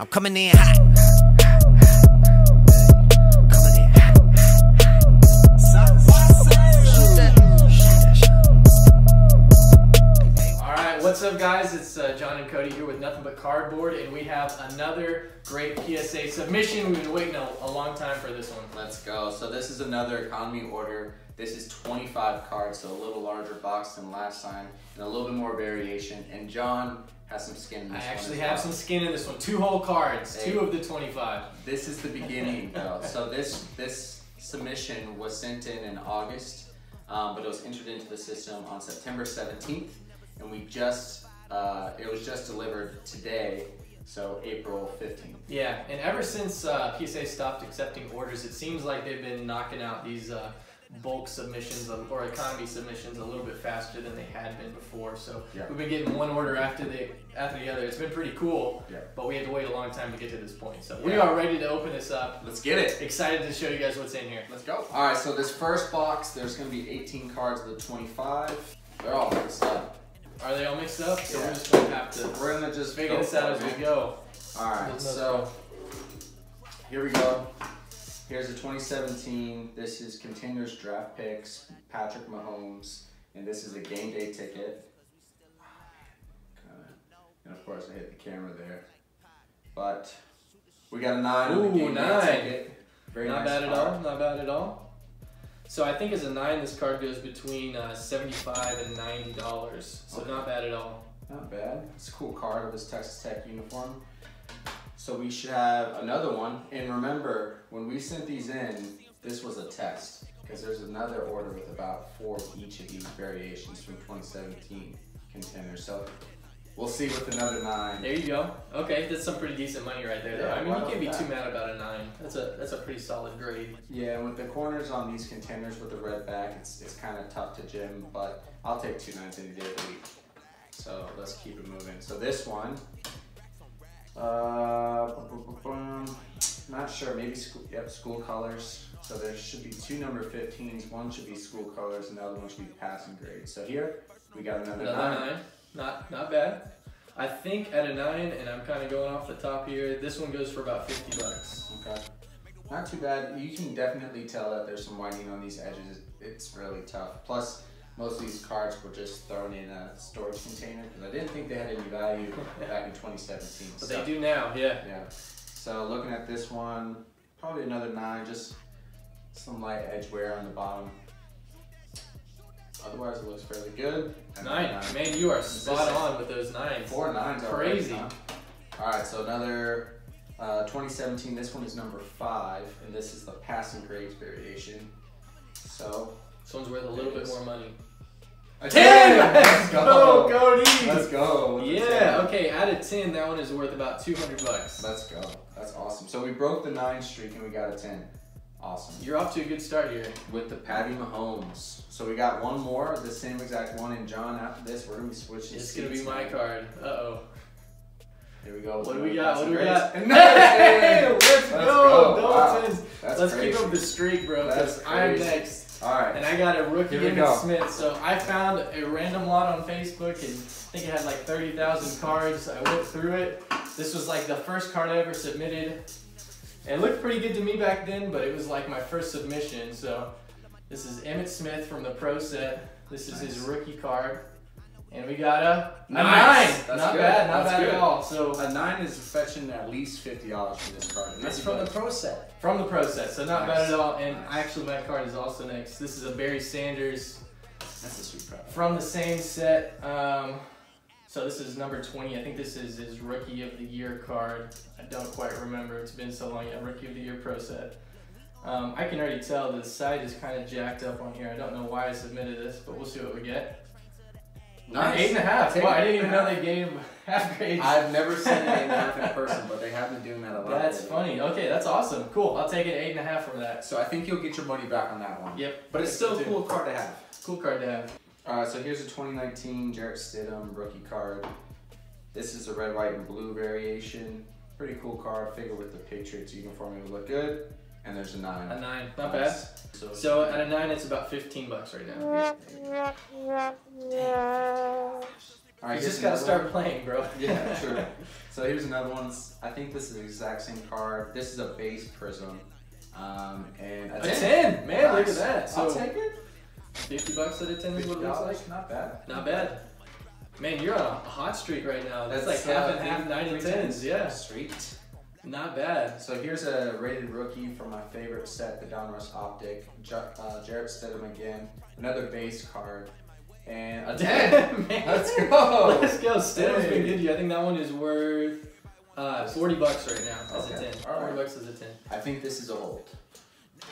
I'm coming in hot. Up, guys? It's uh, John and Cody here with Nothing But Cardboard, and we have another great PSA submission. We've been waiting a, a long time for this one. Let's go. So this is another economy order. This is 25 cards, so a little larger box than last time, and a little bit more variation. And John has some skin in I this one I actually have well. some skin in this one. Two whole cards, Hey. two of the 25. This is the beginning, though. So this this submission was sent in in August, um, but it was entered into the system on September 17th, and we just uh, it was just delivered today, so April 15th. Yeah, and ever since uh, PSA stopped accepting orders, it seems like they've been knocking out these uh, bulk submissions or economy submissions a little bit faster than they had been before. So Yeah. we've been getting one order after the after the other. It's been pretty cool. Yeah. But we had to wait a long time to get to this point. So we are ready to open this up. Let's get it. Excited to show you guys what's in here. Let's go. All right, so this first box, there's gonna be 18 cards of the 25. They're all mixed up. Are they all mixed up? So Yeah. we're just gonna have to We're gonna just figure this out as we go. All right, so here we go. Here's the 2017. This is Contenders Draft Picks, Patrick Mahomes, and this is a game day ticket. And of course, I hit the camera there. But we got a nine on Ooh, the game nine. day ticket. Very not nice bad at all. Not bad at all. So I think as a nine, this card goes between uh, seventy-five and ninety dollars. So Okay. not bad at all. Not bad. It's a cool card of his Texas Tech uniform. So we should have another one. And remember, when we sent these in, this was a test. Because there's another order with about four of each of these variations from 2017 contenders. So we'll see with another nine. There you go. Okay, that's some pretty decent money right there. Though. Yeah, I mean, you can't be the too mad about a nine. That's a that's a pretty solid grade. Yeah, with the corners on these contenders with the red back, it's, it's kind of tough to gem, but I'll take two nines any day of the week. So let's keep it moving. So this one, uh, not sure, maybe school, yep, school colors. So there should be two number 15s. One should be school colors, and the other one should be passing grade. So here we got another, Another nine. nine. Not not bad. I think at a nine, and I'm kind of going off the top here. This one goes for about fifty bucks. Okay. Not too bad. You can definitely tell that there's some whitening on these edges. It's really tough. Plus, most of these cards were just thrown in a storage container because I didn't think they had any value back in 2017. But so, they do now. Yeah. Yeah. So looking at this one, probably another nine. Just some light edge wear on the bottom. Otherwise, it looks fairly good. Another Nine. Man, you are spot This on with those nines. Four nines already, Crazy. huh? All right, so another uh, 2017. This one is number five, and this is the passing grades variation. So This one's worth a little bit more money. a Let's Let's go, go. Cody. Let's go. with the Yeah, 10. okay, out of 10, that one is worth about 200 bucks. Let's go. That's awesome. So we broke the nine streak and we got a ten. Awesome. You're off to a good start here. With the Patty Mahomes. So we got one more, the same exact one, and John. After this, we're gonna be switching. It's gonna be my now. card. Uh-oh. Here we go. What do we got? What do we got? Another Hey, 10. let's, Let's go! go. Wow. Let's crazy. keep up the streak, bro, because I'm next. All right. And I got a rookie Emmitt. Smith. So I found a random lot on Facebook and I think it had like 30,000 cards. I went through it. This was like the first card I ever submitted. And it looked pretty good to me back then, but it was like my first submission. So this is Emmitt Smith from the Pro Set. This is his rookie card. And we got a, a Nice. nine. That's not good. bad, not That's bad good. at all. So A nine is fetching at least fifty dollars for this card, and that's 50 from the pro set. From the Pro Set, so not Nice. bad at all. And Nice. actually, my card is also next. This is a Barry Sanders That's a sweet card. from the same set. Um, so this is number 20. I think this is his Rookie of the Year card. I don't quite remember. It's been so long. Yeah, Rookie of the Year Pro Set. Um, I can already tell the side is kind of jacked up on here. I don't know why I submitted this, but we'll see what we get. Nice. Eight and a half. Wow, I didn't even know they gave half grades. I've never seen an eight and a half in person, but they have been doing that a lot. That's lately. funny. Okay, that's awesome. Cool. I'll take an eight and a half from that. So I think you'll get your money back on that one. Yep. But it's still a cool card to have. Cool card to have. Alright, so here's a 2019 Jarrett Stidham rookie card. This is a red, white, and blue variation. Pretty cool card. Figure with the Patriots uniform, it would look good. And there's a nine. A nine. Not Nice. bad. So, So at a nine, it's about 15 bucks right now. All right, you just gotta start one. playing, bro. Yeah, true. So here's another one. I think this is the exact same card. This is a base Prizm. Um, and a A 10, man, look at that. I'll take it. 50 bucks at a 10 is what it looks like. not bad. Not bad. Man, you're on a hot streak right now. That's, That's like half uh, and half, 9 and 10s. Yeah, Sweet. not bad. So here's a rated rookie from my favorite set, the Donruss Optic. Jar- uh, Jarrett Stidham again. Another base card. And a 10. Man. Let's go. Let's go. Stidham's been good to you. I think that one is worth uh, 40 bucks right now as Okay, a 10. all 40 right. bucks as a 10. I think this is a hold.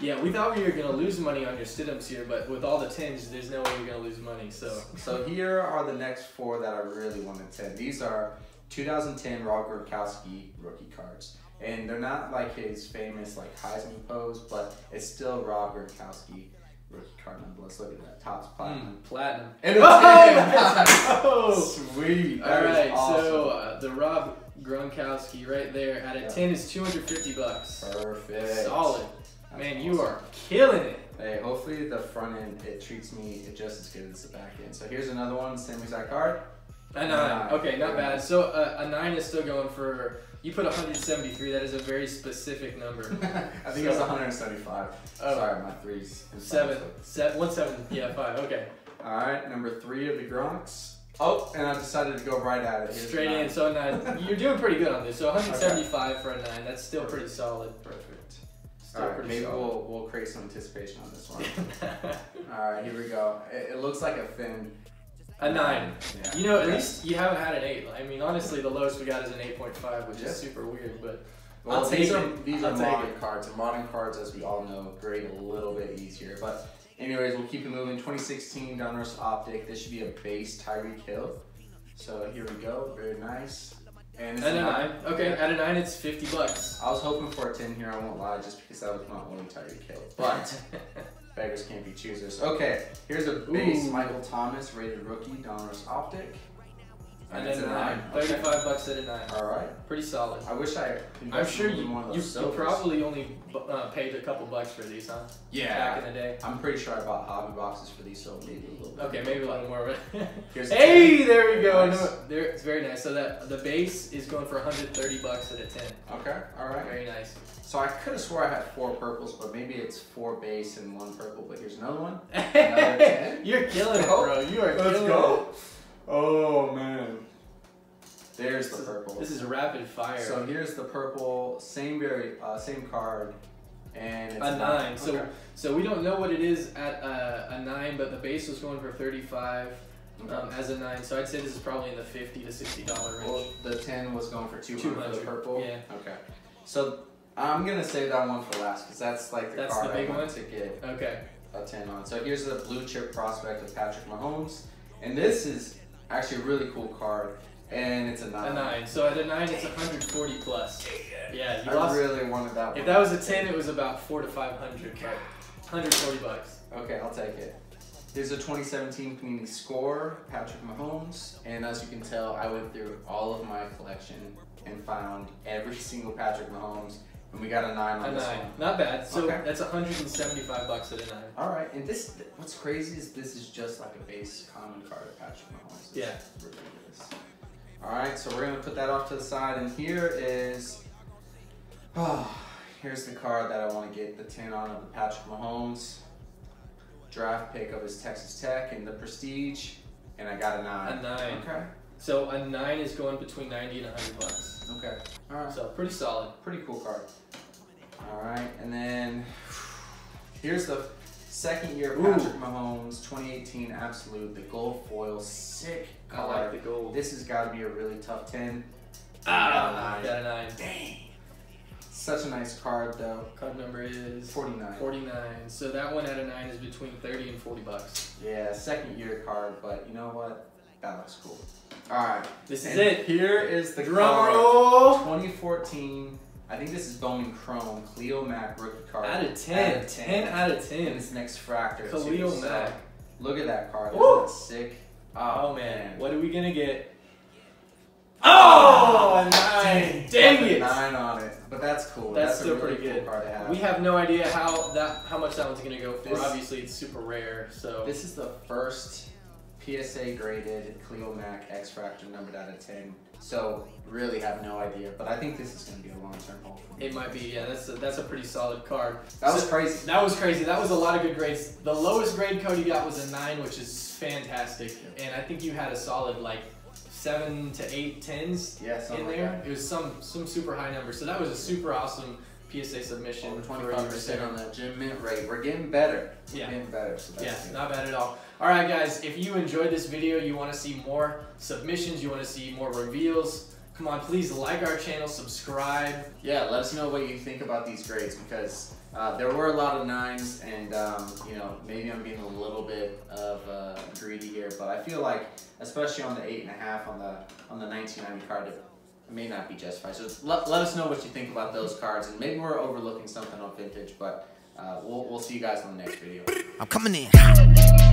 Yeah, we thought we were going to lose money on your Stidhams here, but with all the 10s, there's no way you're going to lose money. So, So here are the next four that I really want to 10. These are 2010 Rob Gronkowski rookie cards. And they're not like his famous like Heisman pose, but it's still Rob Gronkowski rookie card nonetheless. Look at that. Topps platinum. mm, platinum. And a Oh, 10! Sweet. All That is right, awesome. so uh, the Rob Gronkowski right there at a Yeah. 10 is 250 bucks. Perfect. Solid. That's Man, you are killing it. Hey, hopefully the front end it treats me just as good as the back end. So here's another one, same exact card. A A nine. nine. Okay, not bad. So uh, a nine is still going for. You put 173. That is a very specific number. I think it was 175. Oh. Sorry, my threes. Seven, seven, one seven. Yeah, five. Okay, All right, number three of the Gronks. Oh, and I decided to go right at it. Here's straight the in. So nine. You're doing pretty good on this. So 175 for a nine. That's still pretty solid. Perfect. Still All right, maybe solid. we'll we'll create some anticipation on this one. All right, here we go. It, it looks like a fin. a nine. Yeah. You know, at Okay. least you haven't had an eight. I mean, honestly, the lowest we got is an 8.5, which Yeah. is super weird. But Well, I'll these take are it. these I'll are modern it. cards, and modern cards, as we all know, grade a little bit easier. But anyways, we'll keep it moving. 2016 Donruss Optic. This should be a base Tyreek Hill. So here we go. Very nice. And it's at a a nine. Okay, at a nine, it's 50 bucks. I was hoping for a 10 here, I won't lie, just because that was my only Tyreek Hill. But beggars can't be choosers. Okay, here's a base Ooh. Michael Thomas rated rookie Donruss Optic. And it's then a a nine. Okay. 35 bucks at a nine. All right. Pretty solid. I wish I. I'm sure you one of you, those you silvers. probably only uh, paid a couple bucks for these, huh? Yeah. Back in the day. I'm pretty sure I bought hobby boxes for these, so maybe a little bit. Okay, maybe a little more of it. Here's a hey, 10. there we go. Nice. No, there, it's very nice. So that the base is going for 130 bucks at a 10. Okay, all right. Very nice. So I could have swore I had four purples, but maybe it's four base and one purple. But here's another one. Another 10. You're killing it, bro. You are Let's killing go. Oh man. There's the purple. This is a rapid fire. So here's the purple, same very uh, same card, and it's a nine. So Okay. so we don't know what it is at uh, a nine, but the base was going for 35 Okay. um, as a nine. So I'd say this is probably in the 50 to 60 dollar range. well, the ten was going for two hundred the purple. yeah. Okay. So I'm gonna save that one for last because that's like the That's card the big I want one? to get Okay. a ten on. So here's the blue chip prospect of Patrick Mahomes, and this is actually a really cool card, and it's a nine. A nine. So at a nine, it's 140 plus. Yeah, you I lost. really wanted that one. If that was a 10, it was about four to 500, but 140 bucks. Okay, I'll take it. Here's a 2017 Panini score, Patrick Mahomes. And as you can tell, I went through all of my collection and found every single Patrick Mahomes. And we got a 9 on A this nine. one. Not bad. So Okay. that's 175 bucks at a nine. All right, and this, what's crazy is this is just like a base common card of Patrick Mahomes. It's Yeah. ridiculous. All right, so we're gonna put that off to the side, and here is, oh, here's the card that I want to get the 10 on of the Patrick Mahomes draft pick of his Texas Tech and the Prestige, and I got a nine. A nine. Okay. So a nine is going between 90 and 100 bucks. Okay. All right. So pretty solid. Pretty cool card. All right, and then here's the second year Ooh. Patrick Mahomes 2018 Absolute, the gold foil, sick I color. like the gold. This has got to be a really tough 10. Ah, Got got a nine. Dang. Such a nice card though. Card number is 49. 49. So that one out of nine is between 30 and 40 bucks. Yeah, second year card, but you know what? That looks cool. All right. This is And it. Here is the Drum card. roll. 2014. I think this is Bowman Chrome Khalil Mack rookie card. Out of 10. Out of 10 out of And 10. this next fractor. too, Khalil so Mack. Look at that card. Woo! Sick? Oh, oh man, what are we gonna get? Oh, oh a nine! Dang, Dang it! Nine on it, but that's cool. That's a still really pretty cool good. Card to have. We have no idea how that how much that one's gonna go for. This- Obviously, it's super rare. So This is the first PSA graded Khalil Mack X Fractor numbered out of 10. So really have no idea, but I think this is going to be a long-term hold. It might be, yeah. That's a, that's a pretty solid card. That was crazy. That was crazy. That was a lot of good grades. The lowest grade Cody got was a nine, which is fantastic. And I think you had a solid like seven to eight tens Yeah, in like there. that. It was some some super high number. So that was a super awesome PSA submission. Twenty five percent on that gem mint rate. We're getting better. We're Yeah. getting better. So that's Yeah, good. not bad at all. All right, guys, if you enjoyed this video, you want to see more submissions, you want to see more reveals, come on, please like our channel, subscribe. Yeah, let us know what you think about these grades because uh, there were a lot of nines, and um, you know maybe I'm being a little bit of uh, greedy here, but I feel like especially on the eight and a half on the on the 1990 card, may not be justified. So let, let us know what you think about those cards, and maybe we're overlooking something on vintage, but uh, we'll we'll see you guys on the next video. I'm coming in.